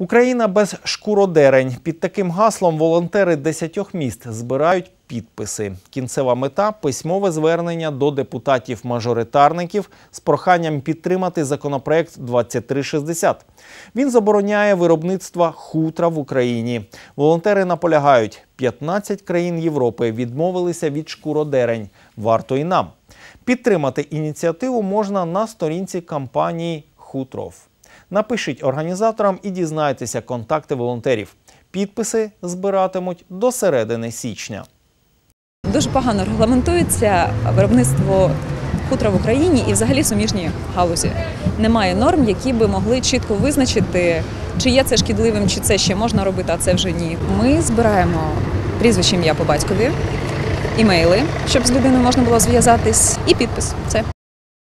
Україна без шкуродерень. Під таким гаслом волонтери десятьох міст збирають підписи. Кінцева мета письмове звернення до депутатів-мажоритарників з проханням підтримати законопроект 2360. Він забороняє виробництво хутра в Україні. Волонтери наполягають, 15 країн Європи відмовилися від шкуродерень. Варто і нам. Підтримати ініціативу можна на сторінці кампанії Хутров. Напишіть організаторам і дізнайтеся контакти волонтерів. Підписи збиратимуть до середини січня. Дуже погано регламентується виробництво хутра в Україні і взагалі суміжні галузі. Немає норм, які би могли чітко визначити, чи є це шкідливим, чи це ще можна робити, а це вже ні. Ми збираємо прізвище ім'я по батькові, імейли, щоб з людиною можна було зв'язатись, і підпис. Це.